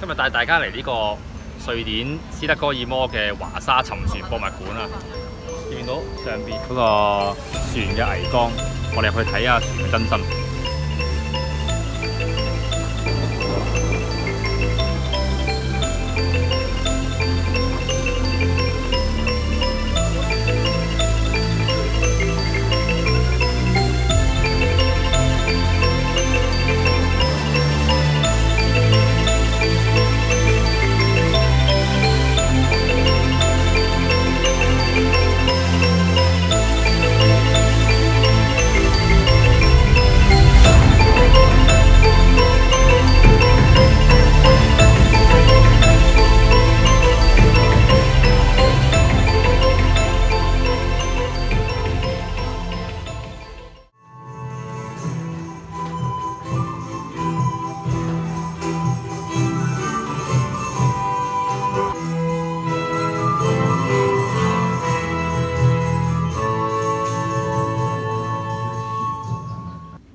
今日帶大家嚟呢個瑞典斯德哥爾摩嘅華沙沉船博物館啊！見到上邊嗰個船嘅桅杆？我哋去睇下船嘅真身。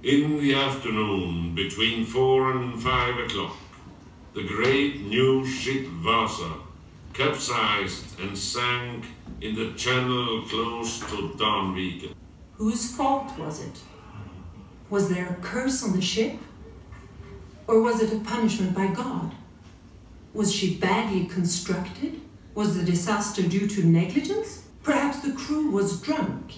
In the afternoon, between four and five o'clock, the great new ship Vasa capsized and sank in the channel close to Danviken. Whose fault was it? Was there a curse on the ship? Or was it a punishment by God? Was she badly constructed? Was the disaster due to negligence? Perhaps the crew was drunk.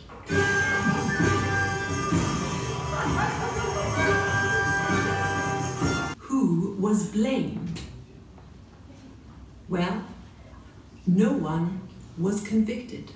Who was blamed? Well, no one was convicted.